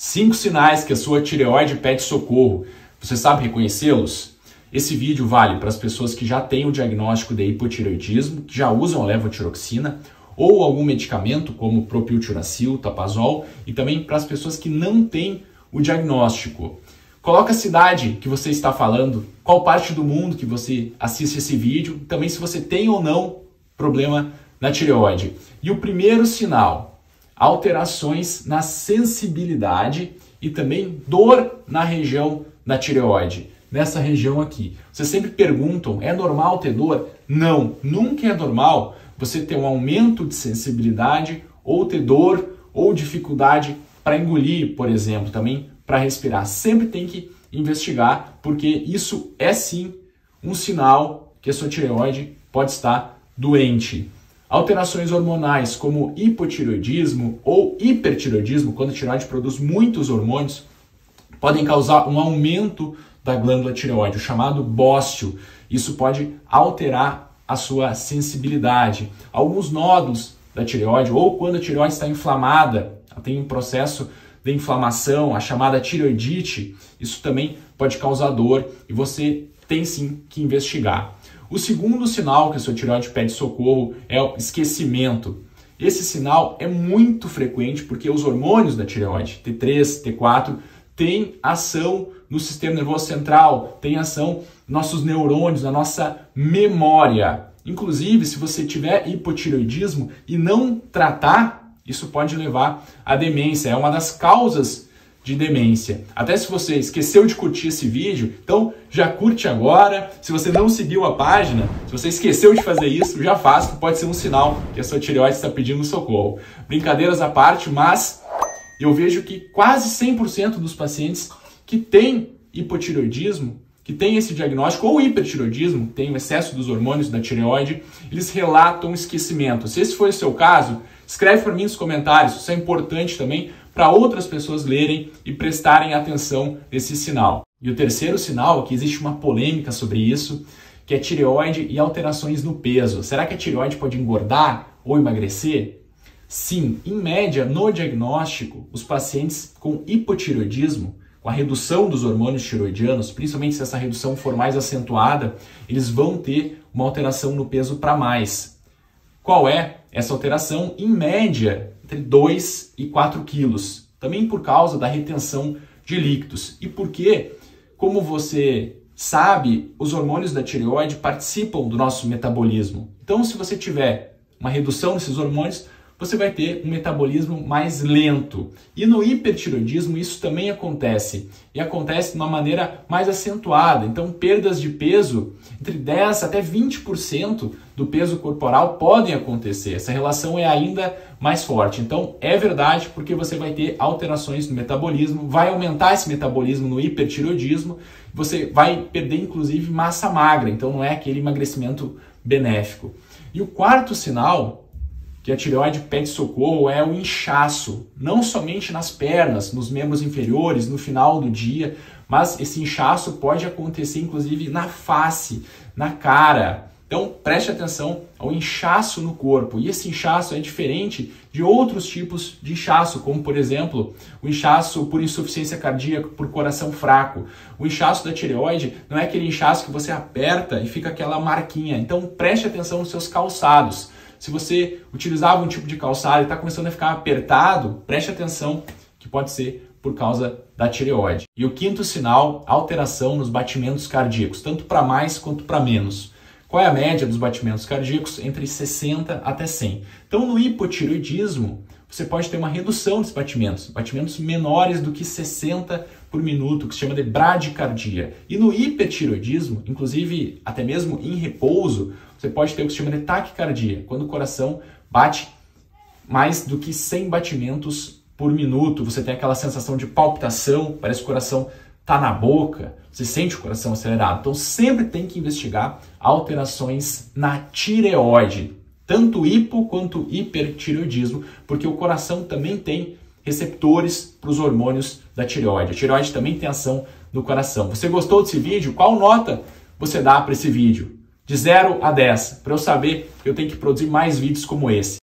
Cinco sinais que a sua tireoide pede socorro. Você sabe reconhecê-los? Esse vídeo vale para as pessoas que já têm o diagnóstico de hipotireoidismo, que já usam levotiroxina ou algum medicamento como propiltiracil, tapazol e também para as pessoas que não têm o diagnóstico. Coloca a cidade que você está falando, qual parte do mundo que você assiste esse vídeo, também se você tem ou não problema na tireoide. E o primeiro sinal, alterações na sensibilidade e também dor na região da tireoide, nessa região aqui. Vocês sempre perguntam, é normal ter dor? Não, nunca é normal você ter um aumento de sensibilidade ou ter dor ou dificuldade para engolir, por exemplo, também para respirar. Sempre tem que investigar, porque isso é sim um sinal que a sua tireoide pode estar doente. Alterações hormonais como hipotireoidismo ou hipertireoidismo, quando a tireoide produz muitos hormônios, podem causar um aumento da glândula tireoide, o chamado bóstio. Isso pode alterar a sua sensibilidade. Alguns nódulos da tireoide, ou quando a tireoide está inflamada, tem um processo de inflamação, a chamada tireoidite, isso também pode causar dor e você tem sim que investigar. O segundo sinal que a sua tireoide pede socorro é o esquecimento. Esse sinal é muito frequente porque os hormônios da tireoide, T3, T4, têm ação no sistema nervoso central, têm ação nos nossos neurônios, na nossa memória. Inclusive, se você tiver hipotireoidismo e não tratar, isso pode levar à demência. É uma das causas de demência. Até se você esqueceu de curtir esse vídeo, então já curte agora. Se você não seguiu a página, se você esqueceu de fazer isso, já faz, que pode ser um sinal que a sua tireoide está pedindo socorro. Brincadeiras à parte, mas eu vejo que quase 100% dos pacientes que têm hipotireoidismo, que têm esse diagnóstico, ou hipertireoidismo, tem o excesso dos hormônios da tireoide, eles relatam esquecimento. Se esse for o seu caso, escreve para mim nos comentários, isso é importante também para outras pessoas lerem e prestarem atenção nesse sinal. E o terceiro sinal, que existe uma polêmica sobre isso, que é tireoide e alterações no peso. Será que a tireoide pode engordar ou emagrecer? Sim, em média, no diagnóstico, os pacientes com hipotireoidismo, com a redução dos hormônios tiroidianos, principalmente se essa redução for mais acentuada, eles vão ter uma alteração no peso para mais. Qual é essa alteração? Em média, entre 2 e 4 quilos, também por causa da retenção de líquidos. E porque, como você sabe, os hormônios da tireoide participam do nosso metabolismo. Então, se você tiver uma redução desses hormônios, você vai ter um metabolismo mais lento. E no hipertiroidismo isso também acontece. E acontece de uma maneira mais acentuada. Então, perdas de peso, entre 10 até 20% do peso corporal podem acontecer. Essa relação é ainda mais forte. Então, é verdade porque você vai ter alterações no metabolismo, vai aumentar esse metabolismo no hipertiroidismo, você vai perder inclusive massa magra. Então, não é aquele emagrecimento benéfico. E o quarto sinal que a tireoide pede socorro é o inchaço, não somente nas pernas, nos membros inferiores, no final do dia, mas esse inchaço pode acontecer inclusive na face, na cara. Então preste atenção ao inchaço no corpo. E esse inchaço é diferente de outros tipos de inchaço, como por exemplo o inchaço por insuficiência cardíaca, por coração fraco. O inchaço da tireoide não é aquele inchaço que você aperta e fica aquela marquinha. Então preste atenção nos seus calçados. Se você utilizava um tipo de calçado e está começando a ficar apertado, preste atenção que pode ser por causa da tireoide. E o quinto sinal, alteração nos batimentos cardíacos, tanto para mais quanto para menos. Qual é a média dos batimentos cardíacos? Entre 60 até 100. Então, no hipotireoidismo, você pode ter uma redução dos batimentos, batimentos menores do que 60 por minuto, que se chama de bradicardia. E no hipertiroidismo, inclusive até mesmo em repouso, você pode ter o que se chama de taquicardia, quando o coração bate mais do que 100 batimentos por minuto. Você tem aquela sensação de palpitação, parece que o coração está na boca, você sente o coração acelerado. Então sempre tem que investigar alterações na tireoide, tanto hipo quanto hipertireoidismo, porque o coração também tem receptores para os hormônios da tireoide. A tireoide também tem ação no coração. Você gostou desse vídeo? Qual nota você dá para esse vídeo? de 0 a 10, para eu saber que eu tenho que produzir mais vídeos como esse.